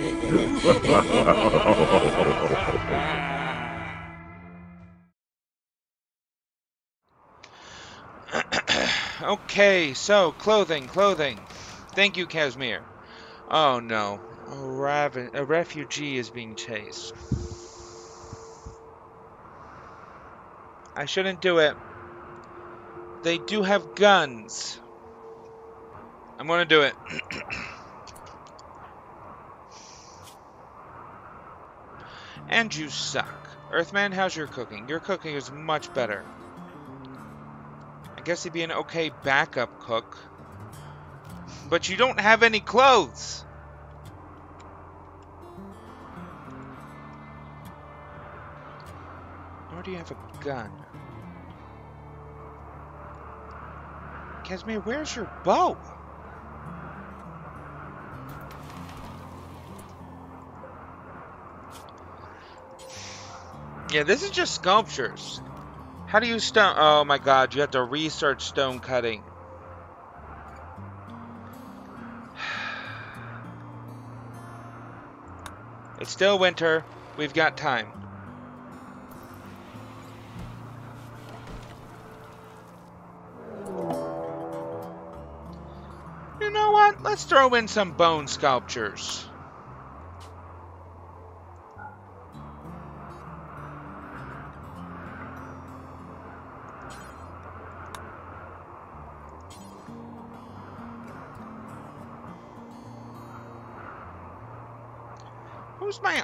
okay, so clothing, clothing. Thank you, Casimir. Oh no, a, raven, a refugee is being chased. I shouldn't do it. They do have guns. I'm gonna do it. and you suck. Earthman, how's your cooking? Your cooking is much better. I guess he'd be an okay backup cook. But you don't have any clothes. Nor do you have a gun. Casimir, where's your bow? Yeah, this is just sculptures. How do you stone? Oh my god, you have to research stone cutting. It's still winter. We've got time. You know what? Let's throw in some bone sculptures.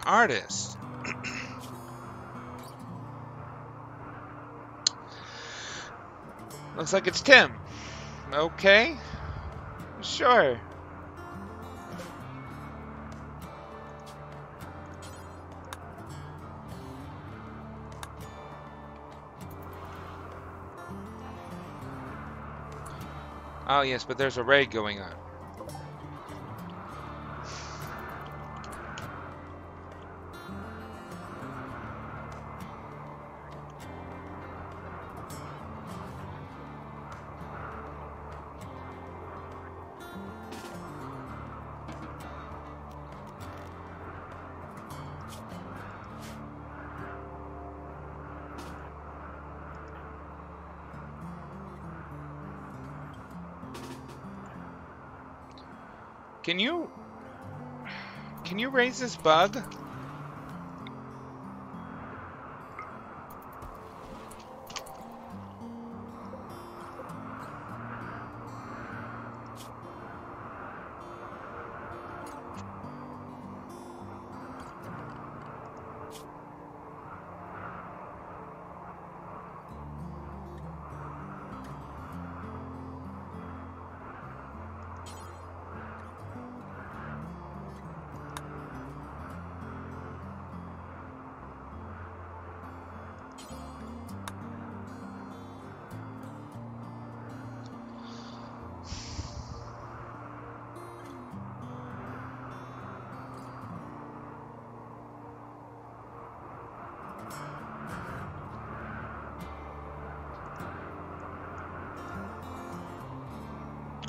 Artist? Looks like it's Tim. Okay. Sure. Oh yes, but there's a raid going on. Can you... Can you raise this bug?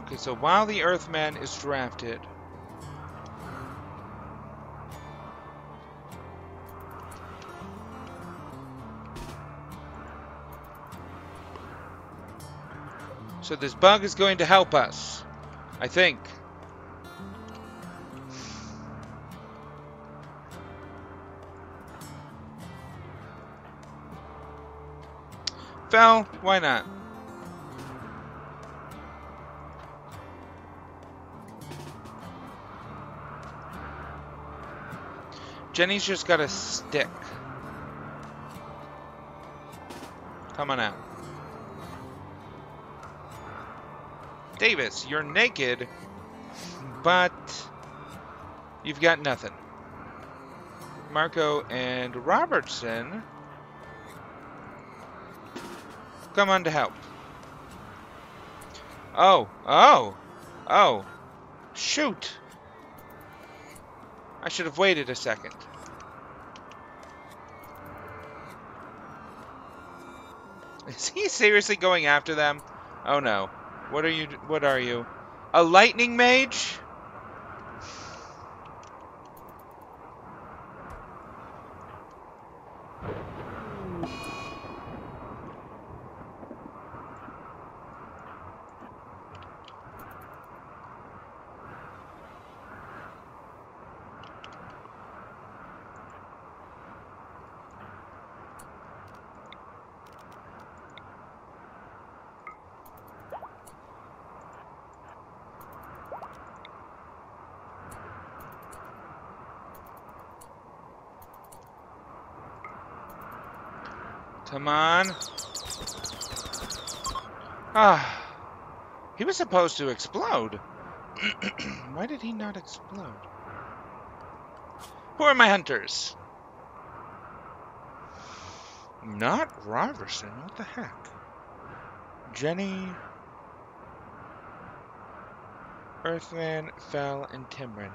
Okay, so while the Earthman is drafted... So this bug is going to help us. I think. Fell, why not? Jenny's just got a stick. Come on out. Davis, you're naked, but you've got nothing. Marco and Robertson come on to help. Oh, oh, oh, shoot. I should have waited a second. Is he seriously going after them? Oh no. What are you what are you? A lightning mage? Come on. Ah. He was supposed to explode. Why did he not explode? Who are my hunters? Not Riverson. What the heck? Jenny, Earthman, Fell, and Timren.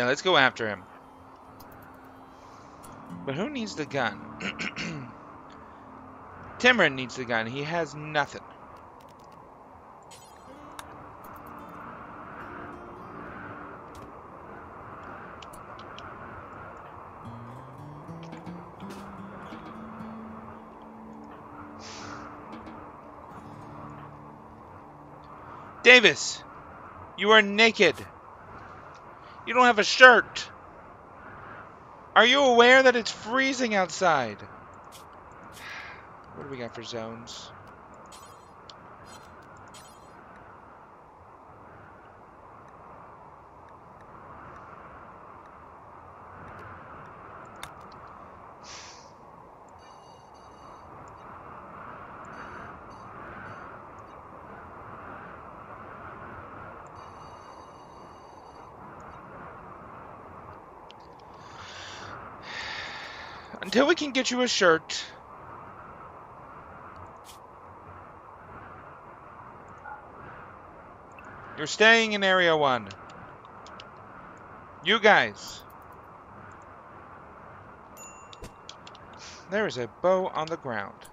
Yeah, let's go after him. But who needs the gun? Timren needs the gun. He has nothing. Davis, you are naked. You don't have a shirt. Are you aware that it's freezing outside? What do we got for zones? Until we can get you a shirt. You're staying in Area 1. You guys. There is a bow on the ground.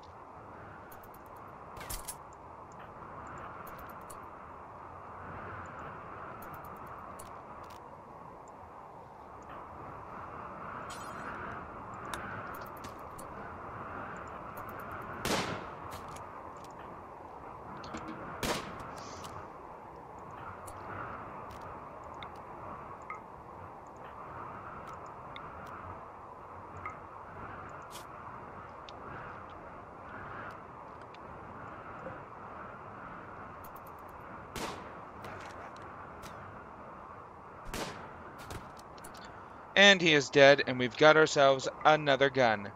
And he is dead, and we've got ourselves another gun.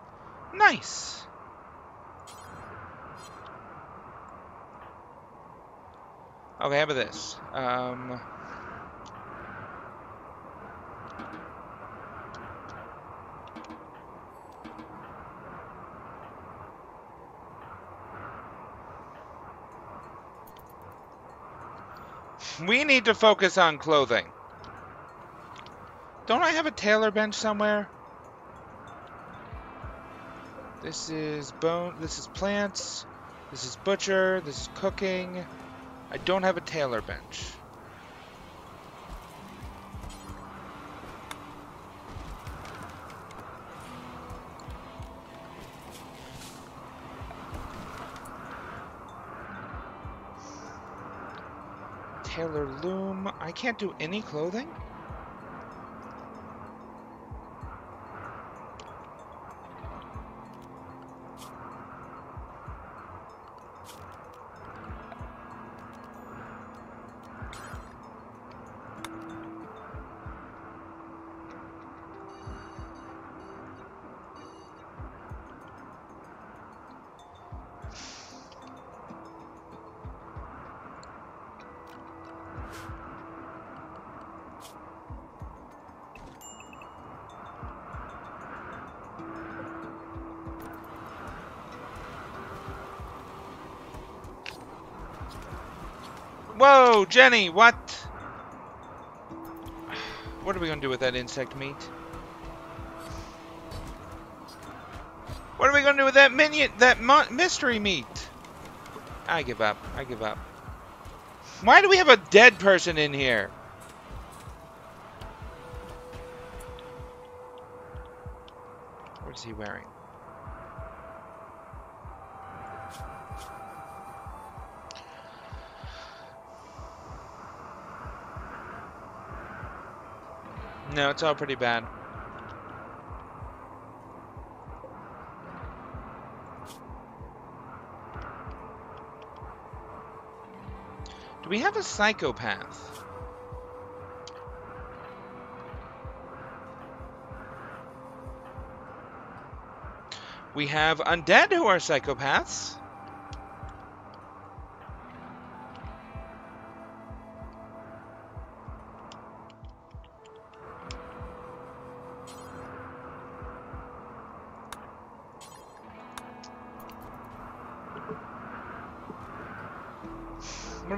Nice! Okay, how about this? Um... We need to focus on clothing. Don't I have a tailor bench somewhere? This is bone. This is plants. This is butcher. This is cooking. I don't have a tailor bench. Tailor loom. I can't do any clothing? Whoa, Jenny, what? What are we gonna do with that insect meat? What are we gonna do with that minion, that mystery meat? I give up. I give up. Why do we have a dead person in here? What is he wearing? No, it's all pretty bad. Do we have a psychopath? We have undead who are psychopaths.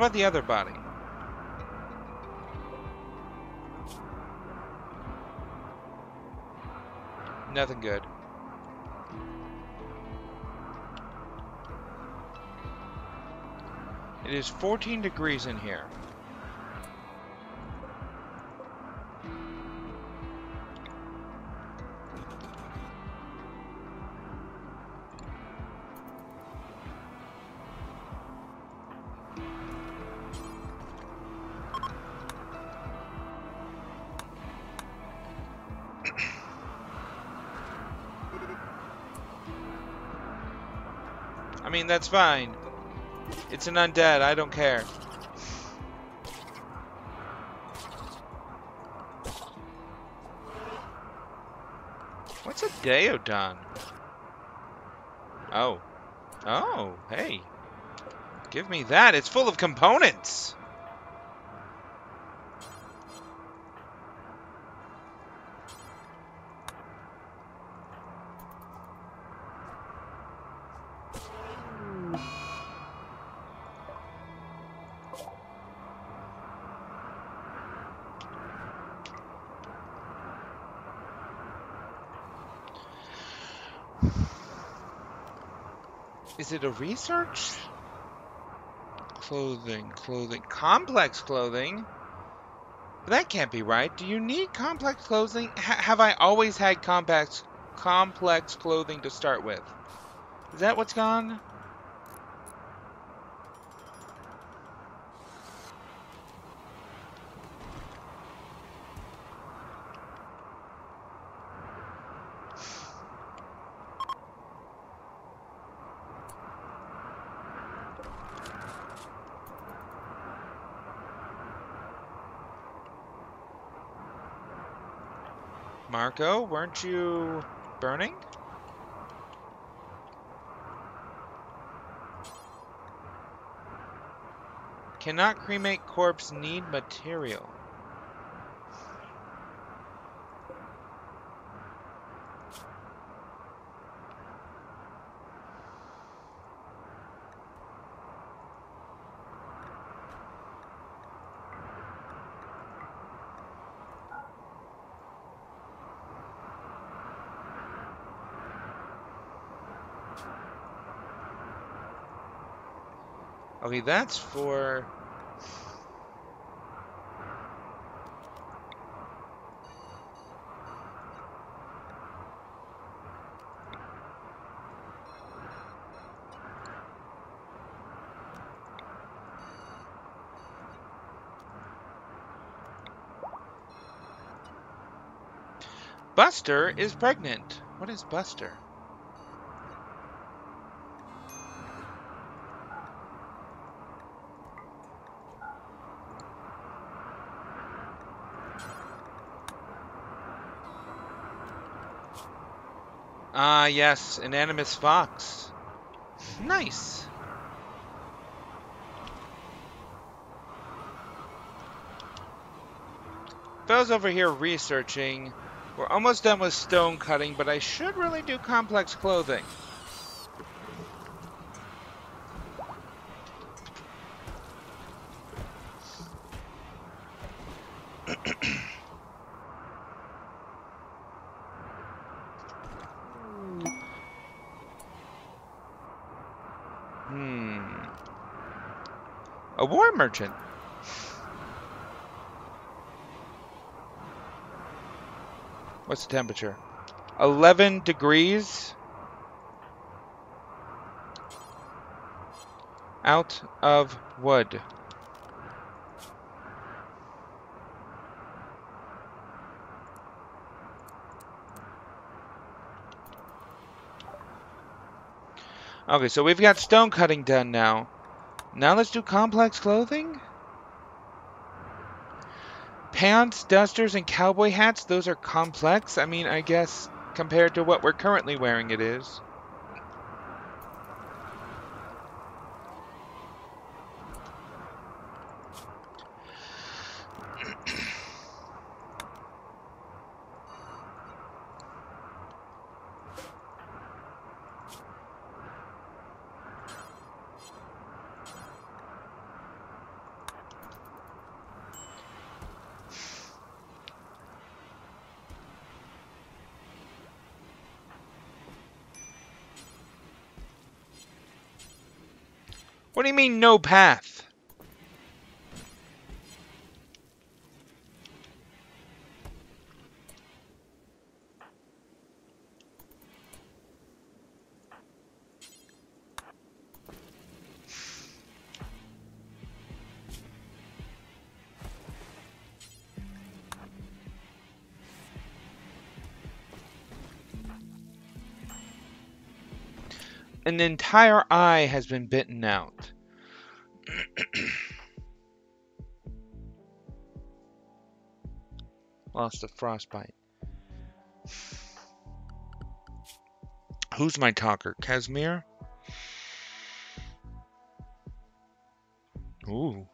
About the other body? Nothing good. It is 14 degrees in here. That's fine. It's an undead, I don't care. What's a Deodon? Oh. Oh, hey. Give me that, it's full of components! It a research? Clothing, clothing, complex clothing? That can't be right. Do you need complex clothing? H have I always had complex, complex clothing to start with? Is that what's gone? Marco, weren't you burning? Cannot cremate corpse need material. Okay, that's for... Buster is pregnant. What is Buster? Ah, yes, an animus fox. Nice. Phil's over here researching. We're almost done with stone cutting, but I should really do complex clothing. Merchant. What's the temperature? 11 degrees. Out of wood. Okay, so we've got stone cutting done now. Now let's do complex clothing. Pants, dusters, and cowboy hats, those are complex. I mean, I guess compared to what we're currently wearing it is. No path? An entire eye has been bitten out. Lost a frostbite. Who's my talker? Casimir? Ooh.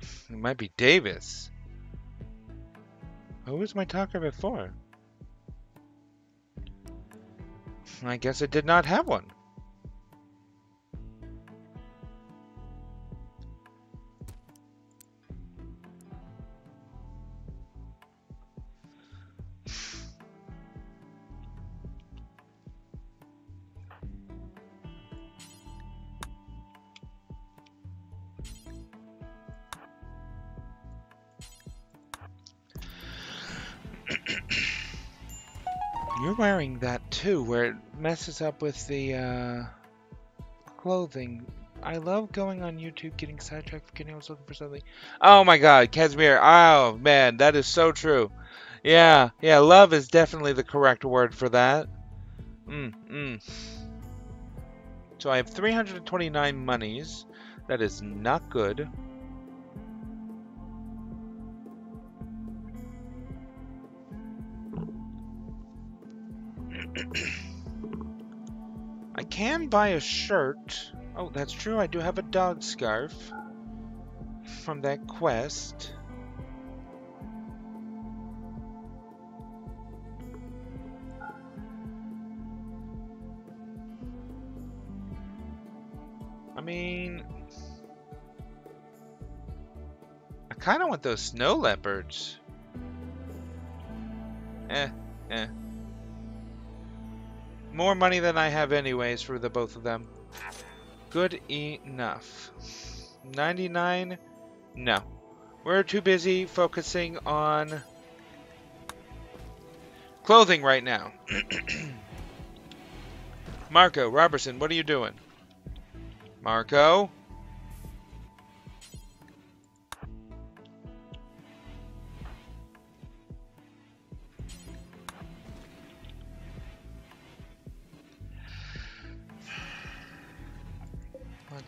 It might be Davis. Who was my talker before? I guess it did not have one. Too, where it messes up with the uh, clothing. I love going on YouTube, getting sidetracked, forgetting I was looking for something. Oh my god, Casimir. Oh man, that is so true. Yeah, yeah, love is definitely the correct word for that. Mm, mm. So I have 329 monies. That is not good. I can buy a shirt. Oh, that's true. I do have a dog scarf from that quest. I mean, I kind of want those snow leopards. More money than I have anyways for the both of them. Good enough. 99? No. We're too busy focusing on clothing right now. Marco, Robertson, what are you doing? Marco?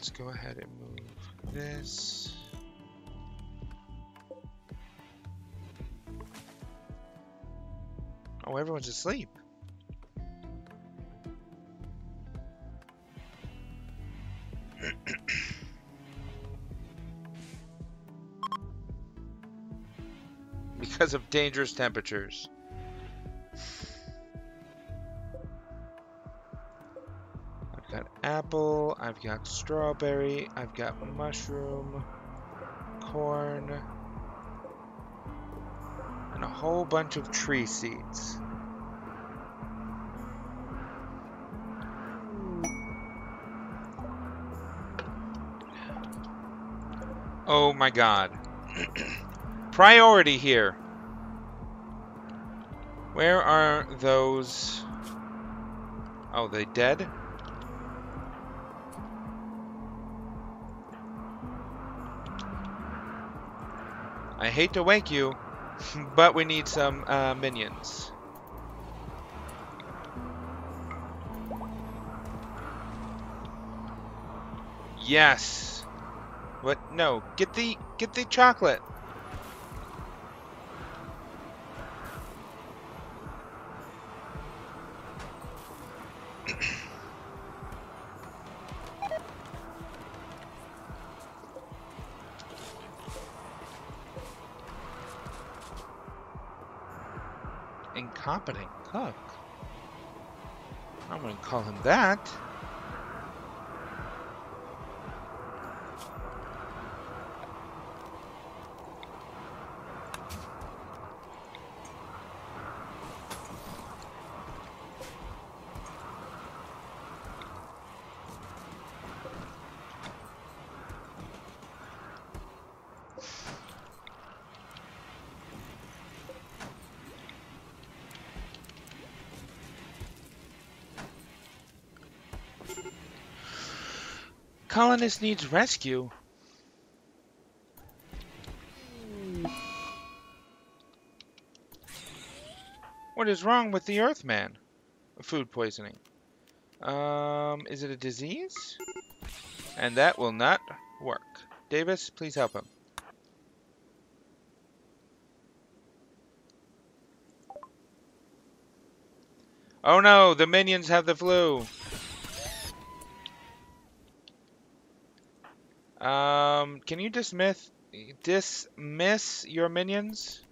Let's go ahead and move this. Oh, everyone's asleep. because of dangerous temperatures. Apple, I've got strawberry, I've got mushroom, corn, and a whole bunch of tree seeds. Oh my god. Priority here. Where are those... Oh, they dead? I hate to wake you, but we need some uh, minions. Yes. What? No. Get the get the chocolate. Incompetent cook. I'm gonna call him that. Colonist needs rescue. What is wrong with the Earthman? Food poisoning. Um, is it a disease? And that will not work. Davis, please help him. Oh no, the minions have the flu. Um, can you dismiss dismiss your minions?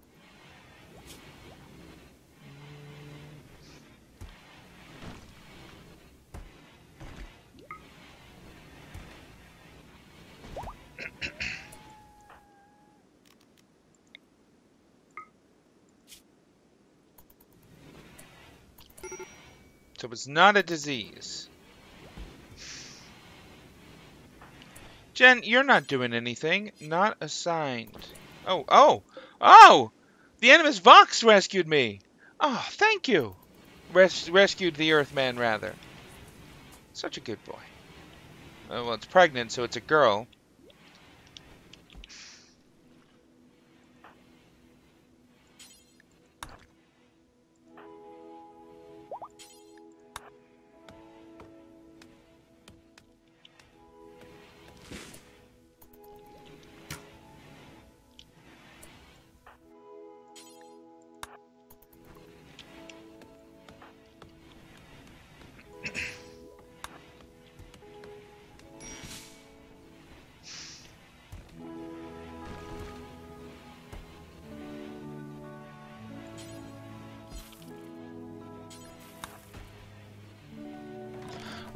so it's not a disease. Jen, you're not doing anything. Not assigned. Oh, oh, oh! The Animus Vox rescued me! Oh, thank you! Res rescued the Earthman, rather. Such a good boy. Well, it's pregnant, so it's a girl.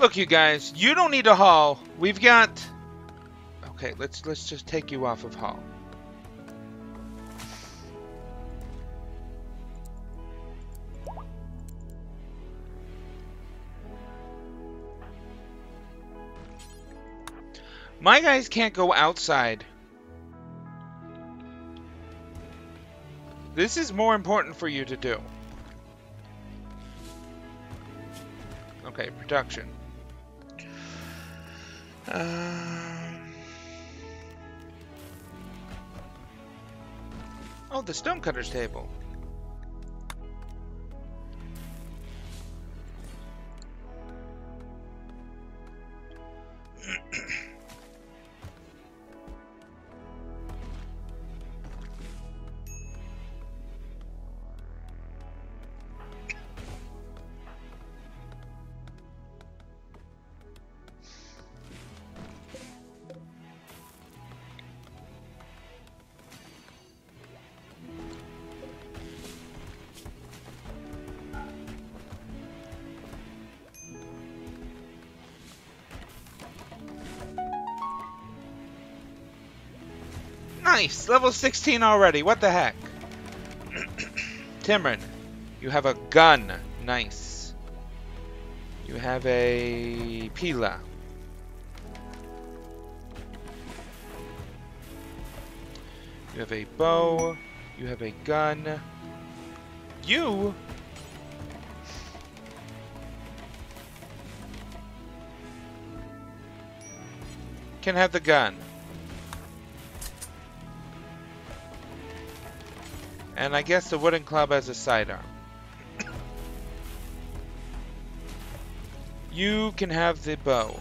Look, you guys, you don't need a haul. We've got. Okay, let's let's just take you off of haul. My guys can't go outside. This is more important for you to do. Okay, production. Um, oh, the stonecutter's table. Nice! Level 16 already. What the heck? Timron, you have a gun. Nice. You have a Pila. You have a bow. You have a gun. You can have the gun. And I guess the wooden club has a sidearm. You can have the bow.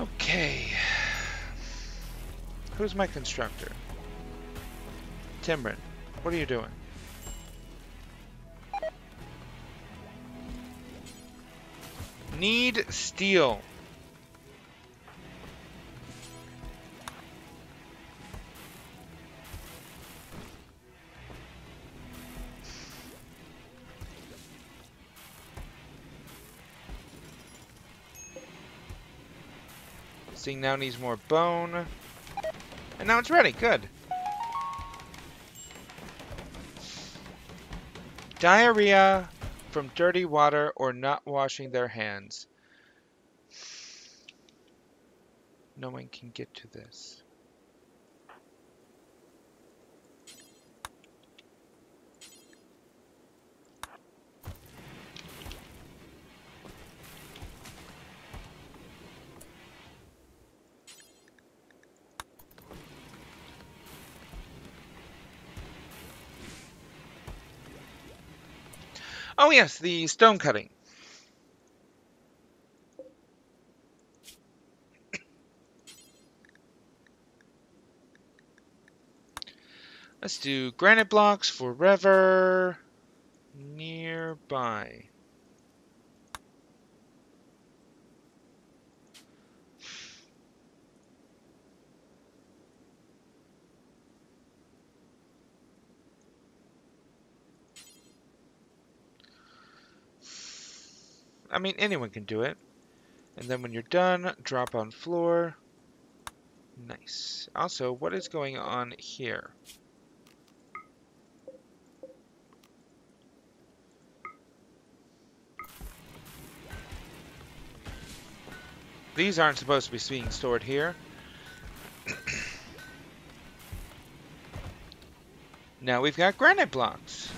Okay. Who's my constructor? Timbryn, what are you doing? Need steel. Seeing now needs more bone. And now it's ready. Good. Diarrhea from dirty water or not washing their hands. No one can get to this. Oh yes, the stone cutting. Let's do granite blocks forever nearby. I mean, anyone can do it. And then when you're done, drop on floor. Nice. Also, what is going on here? These aren't supposed to be being stored here. now we've got granite blocks.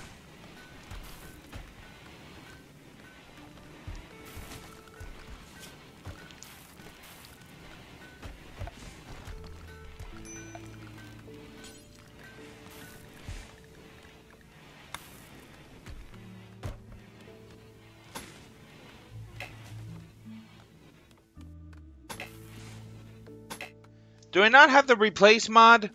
Do I not have the replace mod?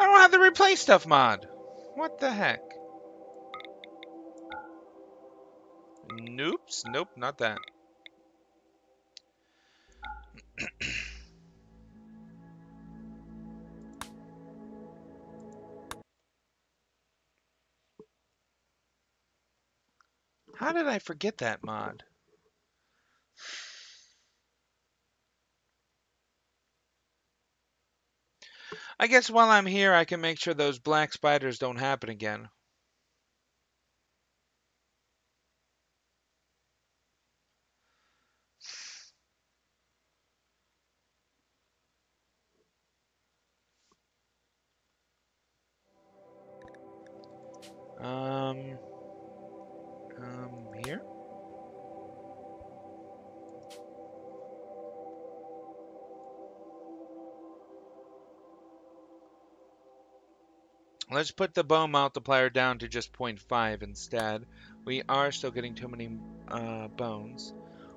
I don't have the replace stuff mod. What the heck? Noops. Nope, not that. How did I forget that mod? I guess while I'm here, I can make sure those black spiders don't happen again. Let's put the bow multiplier down to just 0.5 instead. We are still getting too many uh, bones.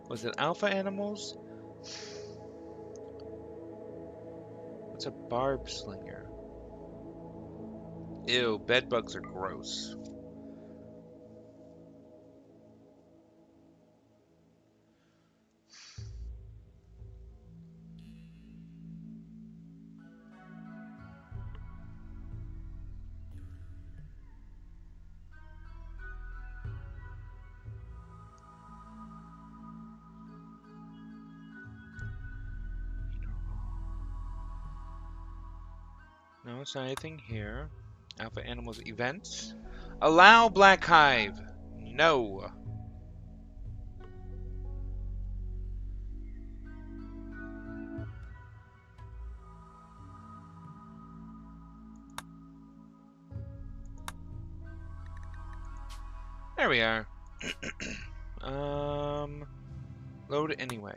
Was it alpha animals? What's a barb slinger? Ew, bed bugs are gross. No, it's not anything here. Alpha Animals events. Allow Black Hive. No. There we are. um, load anyway.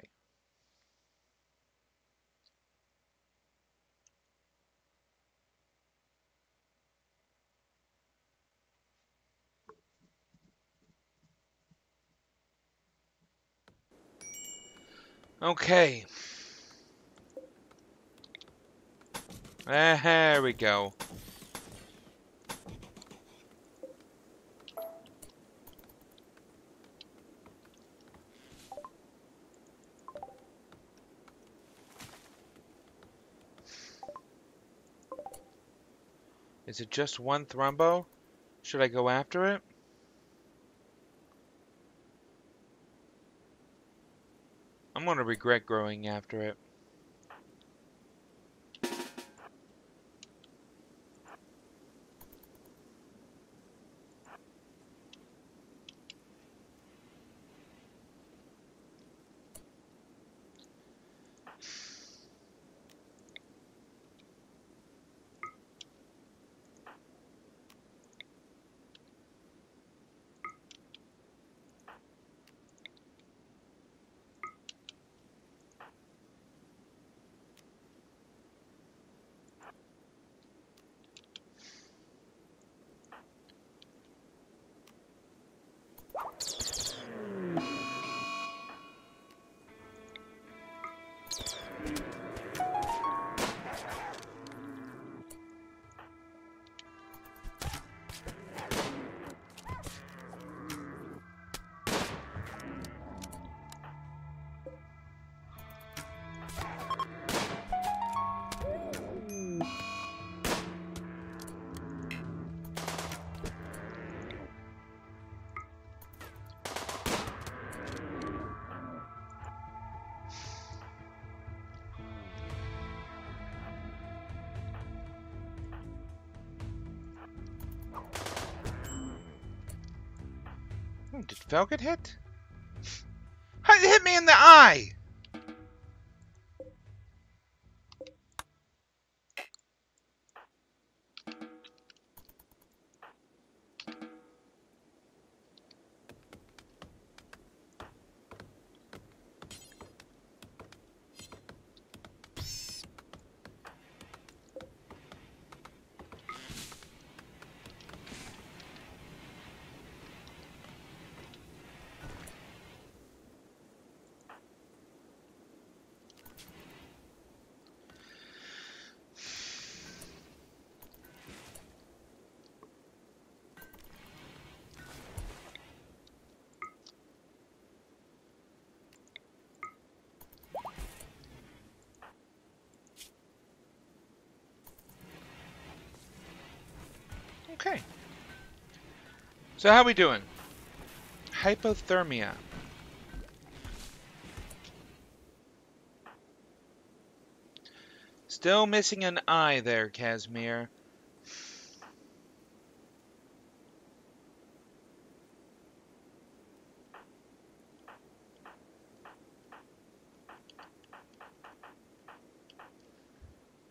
Okay. Eh, there we go. Is it just one Thrumbo? Should I go after it? I'm going to regret growing after it. Did Fel get hit? It hit me in the eye! Okay. So how we doing? Hypothermia. Still missing an eye there, Casimir.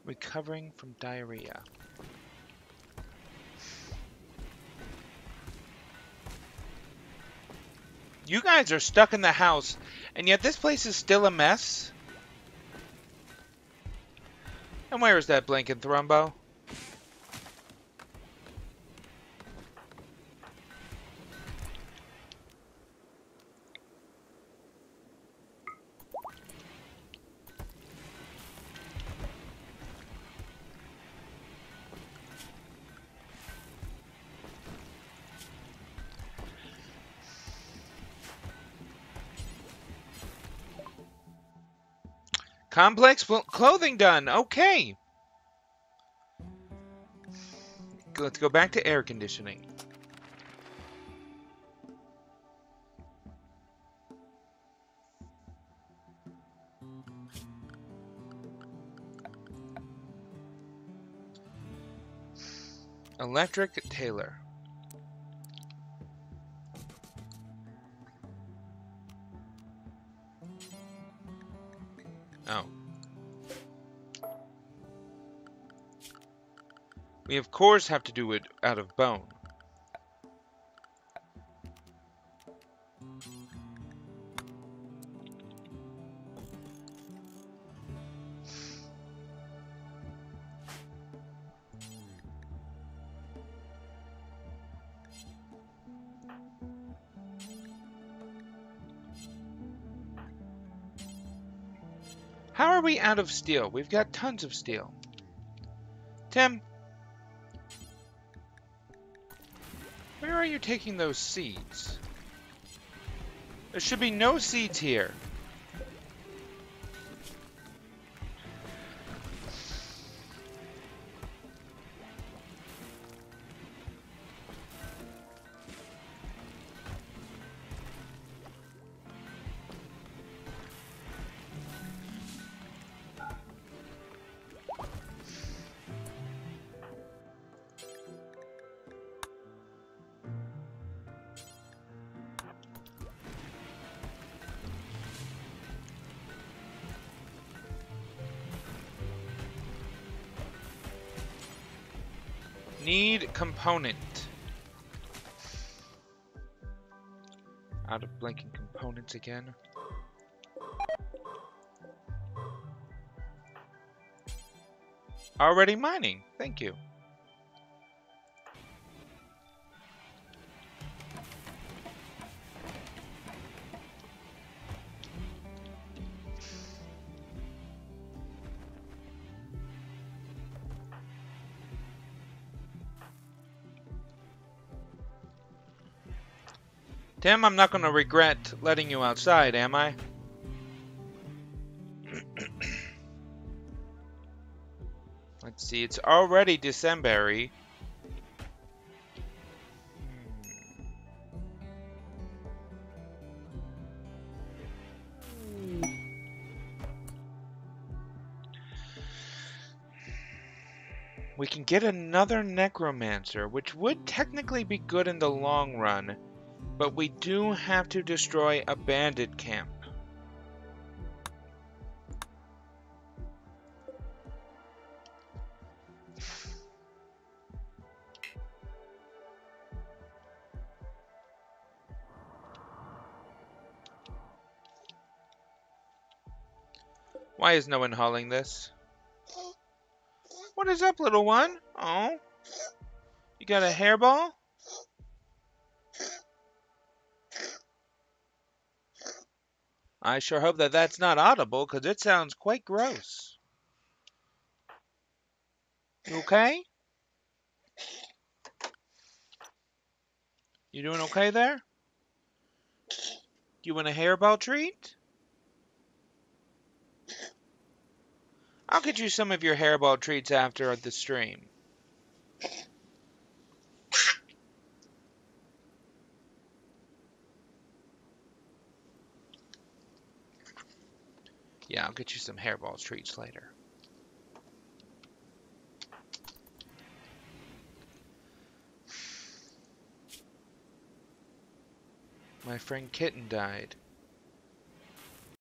Recovering from diarrhea. You guys are stuck in the house, and yet this place is still a mess? And where is that blinking Thrumbo? Complex clothing done. Okay. Let's go back to air conditioning. Electric Tailor. Oh. We of course have to do it out of bone. Out of steel? We've got tons of steel. Tim. Where are you taking those seeds? There should be no seeds here. Need component. Out of blinking components again. Already mining. Thank you. Tim, I'm not going to regret letting you outside, am I? Let's see, it's already December. We can get another Necromancer, which would technically be good in the long run. But we do have to destroy a bandit camp. Why is no one hauling this? What is up, little one? Oh, you got a hairball? I sure hope that that's not audible, because it sounds quite gross. Okay? You doing okay there? You want a hairball treat? I'll get you some of your hairball treats after the stream. Yeah, I'll get you some hairball treats later. My friend Kitten died.